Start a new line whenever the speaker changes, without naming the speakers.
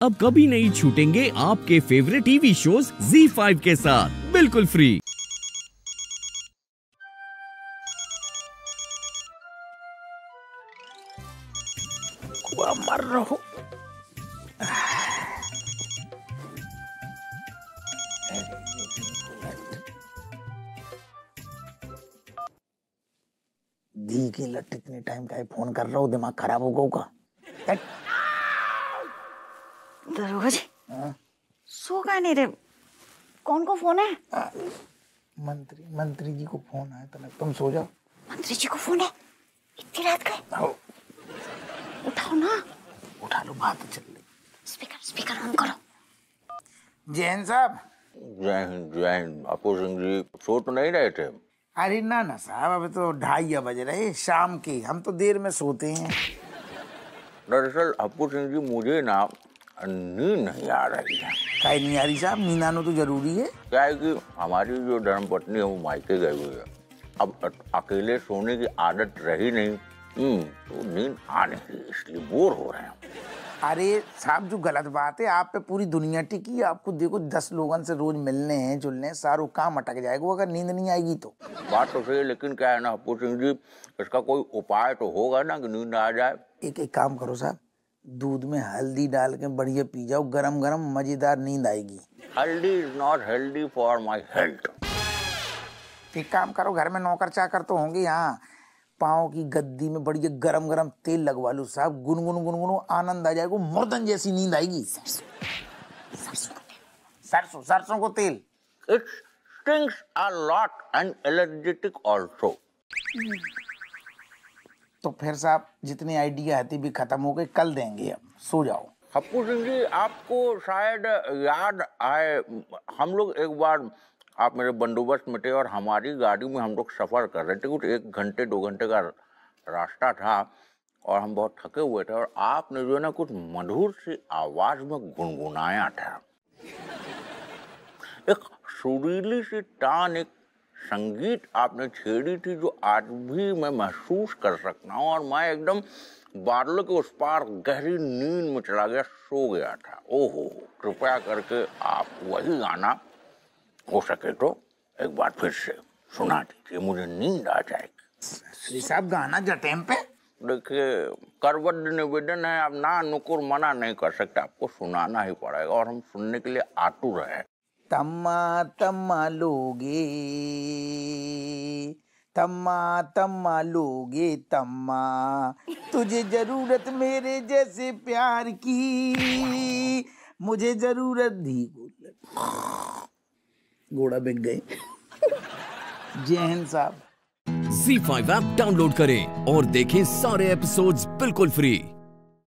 अब कभी नहीं छूटेंगे आपके फेवरेट टीवी शोज़ Z5 के साथ। बिल्कुल फ्री
मर रहो दी की लट इतने टाइम का फ़ोन कर रहा हूँ, दिमाग खराब हो गया।
दरोगा जी।
हाँ,
सो का नहीं रे। कौन को फ़ोन है?
आ, मंत्री मंत्री जी को फ़ोन आया था तुम सो जाओ।
मंत्री जी को फ़ोन है? इतनी रात का उठाओ ना।
उठा लो बात चल रही
स्पीकर स्पीकर ऑन करो।
जैन साहब।
जय हिंद जय हिंद अपू सिंह जी सो तो नहीं रहे थे?
अरे ना ना साहब अभी तो ढाई बज रहे शाम के। हम तो देर में सोते हैं।
दरअसल अपू सिंह जी मुझे ना नींद नहीं आ रही है
काहे नहीं आ रही साहब नींद आना तो ज़रूरी है।
क्या है कि हमारी जो धर्म पत्नी है वो मायके गई हुई है अब अकेले सोने की आदत रही नहीं। हम्म, तो नींद आ नहीं इसलिए बोर हो रहे हैं।
अरे साहब जो गलत बात है आप पे पूरी दुनिया टिकी आपको देखो दस लोगों से रोज मिलने हैं जुलने सारो काम अटक जाएगा। अगर नींद नहीं आएगी तो।
बात तो सही है लेकिन क्या है ना अपू सिंह जी इसका कोई उपाय तो होगा ना कि नींद आ जाए?
एक एक काम करो साहब दूध में हल्दी डाल के बढ़िया पी जाओ गरम गरम मज़ेदार नींद आएगी।
Haldi is not healthy for my health
एक काम करो घर में नौकर चाकर तो होंगे यहाँ पाँव की गद्दी में बढ़िया गरम गरम तेल लगवा लो साहब गुनगुन गुनगुनो आनंद आ जाएगा मुर्दन जैसी नींद आएगी। सरसों सरसों को तेल।
It stings a lot and energetic also.
तो फिर साहब, जितनी आइडिया आती भी खत्म हो गई, कल देंगे अब सो जाओ।
हप्पू सिंह जी, आपको शायद याद आए, हम लोग एक बार, आप मेरे बंदोबस्त में थे और हमारी गाड़ी में हम लोग सफ़र कर रहे थे। कुछ एक घंटे, दो घंटे का रास्ता था और हम बहुत थके हुए थे और आपने जो है ना, कुछ मधुर सी आवाज़ में गुनगुनाया था। एक सुरीली सी टान, एक संगीत आपने छेड़ी थी जो आज भी मैं महसूस कर सकता हूँ और मैं एकदम बादलों के उस पार गहरी नींद में चला गया सो गया था। ओहो कृपया करके आप वही गाना हो सके तो एक बार फिर से सुना दीजिए मुझे नींद आ जाएगी।
श्री साहब गाना जटेम पे?
देखिए करवड निवेदन है आप ना नुकुर मना नहीं कर सकते आपको सुनाना ही पड़ेगा और हम सुनने के लिए आतुर हैं।
तम्मा तम्मा लोगे तम्मा तम्मा लोगे तम्मा तुझे ज़रूरत मेरे जैसे प्यार की मुझे ज़रूरत धी घोड़ा बिक गए जय हिंद साहब
Z5 ऐप डाउनलोड करें और देखें सारे एपिसोड्स बिल्कुल फ्री